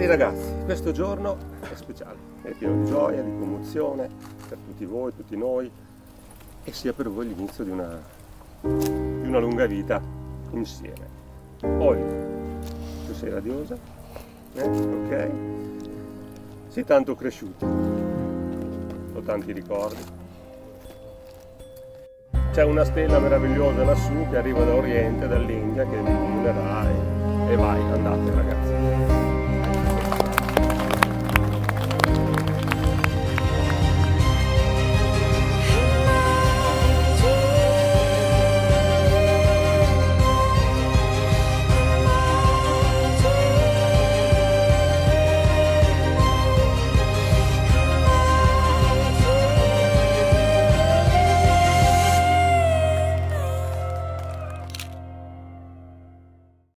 Cari ragazzi, questo giorno è speciale, è pieno di gioia, di commozione per tutti voi, tutti noi e sia per voi l'inizio di una, di una lunga vita insieme. Poi, tu sei radiosa, eh? ok? Sei tanto cresciuto, ho tanti ricordi. C'è una stella meravigliosa lassù che arriva da Oriente, dall'India, che mi illuminerà e, e vai, andate ragazzi.